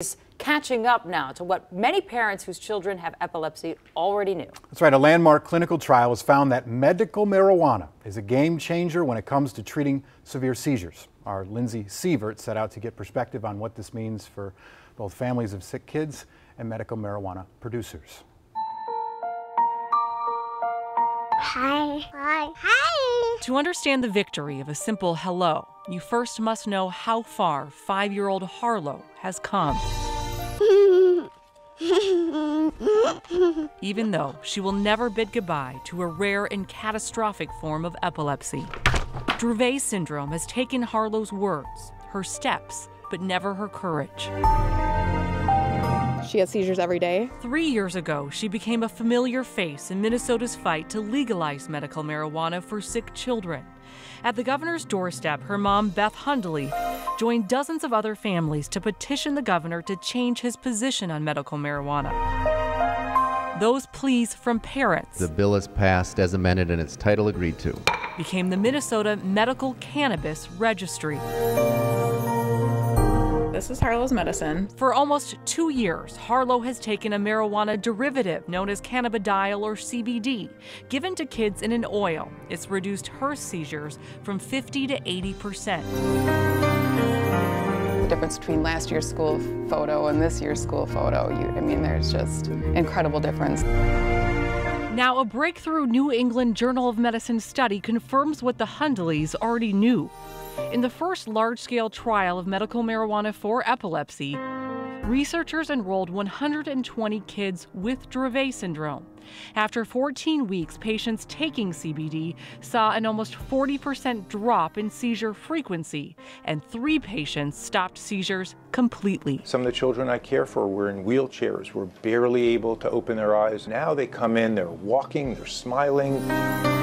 is catching up now to what many parents whose children have epilepsy already knew. That's right. A landmark clinical trial has found that medical marijuana is a game changer when it comes to treating severe seizures. Our Lindsey Seavert set out to get perspective on what this means for both families of sick kids and medical marijuana producers. Hi. Hi. Hi. To understand the victory of a simple hello, you first must know how far five year old Harlow has come. Even though she will never bid goodbye to a rare and catastrophic form of epilepsy. Dravet syndrome has taken Harlow's words, her steps, but never her courage. She has seizures every day. Three years ago, she became a familiar face in Minnesota's fight to legalize medical marijuana for sick children. At the governor's doorstep, her mom, Beth Hundley, joined dozens of other families to petition the governor to change his position on medical marijuana. Those pleas from parents. The bill is passed as amended and its title agreed to. Became the Minnesota Medical Cannabis Registry. This is Harlow's medicine. For almost two years, Harlow has taken a marijuana derivative known as cannabidiol or CBD, given to kids in an oil. It's reduced her seizures from 50 to 80 percent. The difference between last year's school photo and this year's school photo, you, I mean, there's just incredible difference. Now, a breakthrough New England Journal of Medicine study confirms what the Hundleys already knew. In the first large scale trial of medical marijuana for epilepsy, researchers enrolled 120 kids with Dravet syndrome. After 14 weeks, patients taking CBD saw an almost 40% drop in seizure frequency, and three patients stopped seizures completely. Some of the children I care for were in wheelchairs, were barely able to open their eyes. Now they come in, they're walking, they're smiling.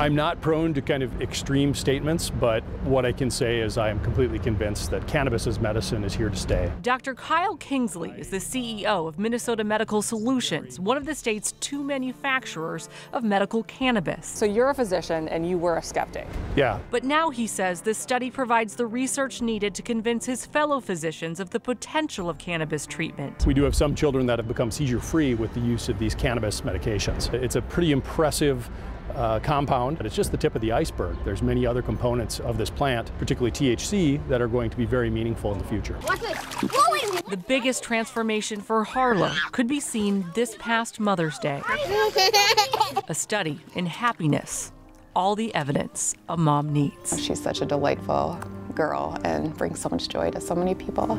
I'm not prone to kind of extreme statements, but what I can say is I am completely convinced that cannabis as medicine is here to stay. Dr. Kyle Kingsley is the CEO of Minnesota Medical Solutions, one of the state's two manufacturers of medical cannabis. So you're a physician and you were a skeptic. Yeah. But now he says this study provides the research needed to convince his fellow physicians of the potential of cannabis treatment. We do have some children that have become seizure free with the use of these cannabis medications. It's a pretty impressive uh, compound, but it's just the tip of the iceberg. There's many other components of this plant, particularly THC, that are going to be very meaningful in the future. The biggest transformation for Harlow could be seen this past Mother's Day. A study in happiness, all the evidence a mom needs. She's such a delightful girl and brings so much joy to so many people.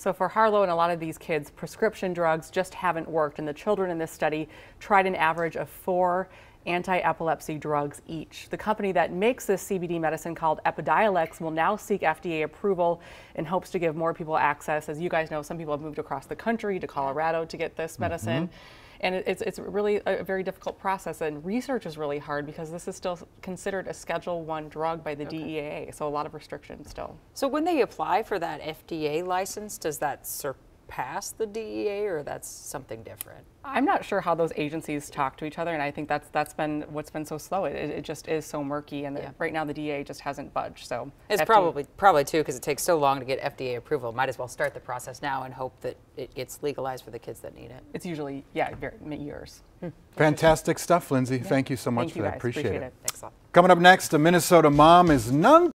So for Harlow and a lot of these kids, prescription drugs just haven't worked. And the children in this study tried an average of four anti-epilepsy drugs each. The company that makes this CBD medicine called Epidiolex will now seek FDA approval in hopes to give more people access. As you guys know, some people have moved across the country to Colorado to get this medicine. Mm -hmm and it's, it's really a very difficult process and research is really hard because this is still considered a schedule one drug by the okay. DEA so a lot of restrictions still so when they apply for that FDA license does that surpass past the DEA or that's something different? I'm not sure how those agencies talk to each other and I think that's that's been what's been so slow. It, it just is so murky and yeah. right now the DEA just hasn't budged. So It's FDA probably probably too because it takes so long to get FDA approval. Might as well start the process now and hope that it gets legalized for the kids that need it. It's usually yeah, years. Hmm. Fantastic stuff, Lindsey. Yeah. Thank you so much Thank for you that. Guys. Appreciate, Appreciate it. it. Thanks a lot. Coming up next, a Minnesota mom is none